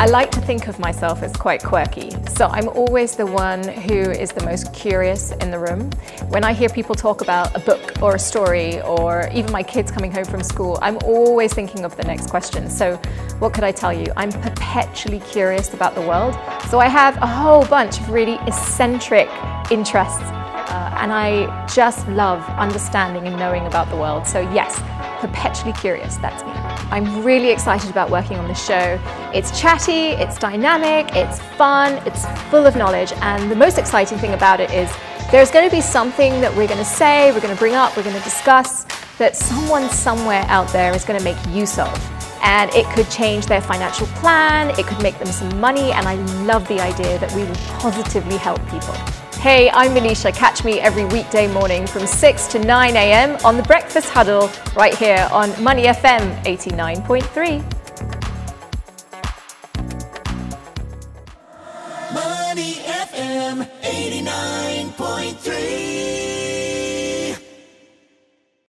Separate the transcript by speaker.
Speaker 1: I like to think of myself as quite quirky. So I'm always the one who is the most curious in the room. When I hear people talk about a book or a story or even my kids coming home from school, I'm always thinking of the next question. So what could I tell you? I'm perpetually curious about the world. So I have a whole bunch of really eccentric interests and I just love understanding and knowing about the world. So yes, perpetually curious, that's me. I'm really excited about working on the show. It's chatty, it's dynamic, it's fun, it's full of knowledge, and the most exciting thing about it is there's going to be something that we're going to say, we're going to bring up, we're going to discuss that someone somewhere out there is going to make use of. And it could change their financial plan, it could make them some money, and I love the idea that we will positively help people. Hey, I'm Manisha. Catch me every weekday morning from 6 to 9 a.m. on the Breakfast Huddle right here on Money FM 89.3.
Speaker 2: Money FM 89.